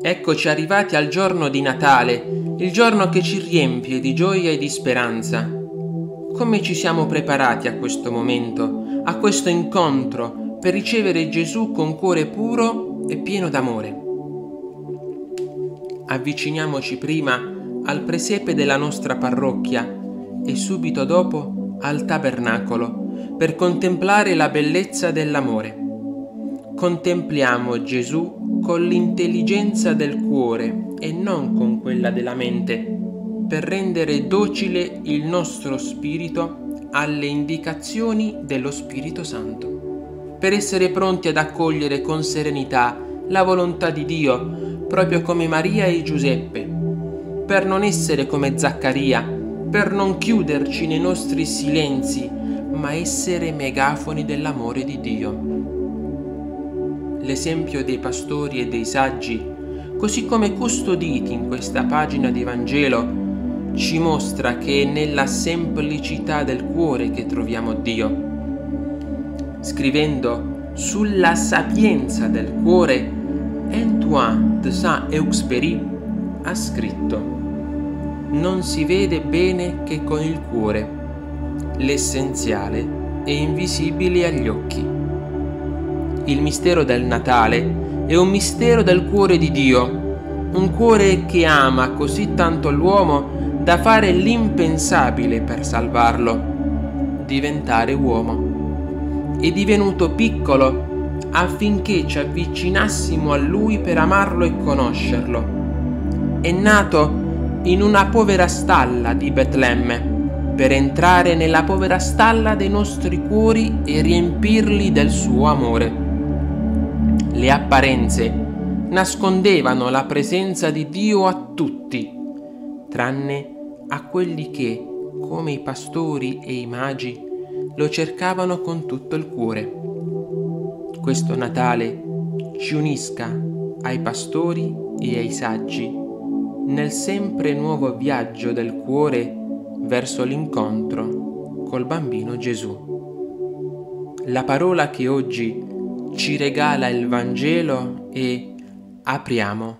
Eccoci arrivati al giorno di Natale, il giorno che ci riempie di gioia e di speranza. Come ci siamo preparati a questo momento, a questo incontro, per ricevere Gesù con cuore puro e pieno d'amore? Avviciniamoci prima al presepe della nostra parrocchia e subito dopo al tabernacolo per contemplare la bellezza dell'amore. Contempliamo Gesù con l'intelligenza del cuore e non con quella della mente, per rendere docile il nostro spirito alle indicazioni dello Spirito Santo, per essere pronti ad accogliere con serenità la volontà di Dio, proprio come Maria e Giuseppe, per non essere come Zaccaria, per non chiuderci nei nostri silenzi, ma essere megafoni dell'amore di Dio. L'esempio dei pastori e dei saggi, così come custoditi in questa pagina di Vangelo, ci mostra che è nella semplicità del cuore che troviamo Dio. Scrivendo sulla sapienza del cuore, Antoine de Saint-Exupéry ha scritto non si vede bene che con il cuore. L'essenziale è invisibile agli occhi. Il mistero del Natale è un mistero del cuore di Dio, un cuore che ama così tanto l'uomo da fare l'impensabile per salvarlo, diventare uomo. È divenuto piccolo affinché ci avvicinassimo a Lui per amarlo e conoscerlo. È nato in una povera stalla di Betlemme, per entrare nella povera stalla dei nostri cuori e riempirli del suo amore. Le apparenze nascondevano la presenza di Dio a tutti, tranne a quelli che, come i pastori e i magi, lo cercavano con tutto il cuore. Questo Natale ci unisca ai pastori e ai saggi nel sempre nuovo viaggio del cuore verso l'incontro col bambino Gesù. La parola che oggi ci regala il Vangelo è apriamo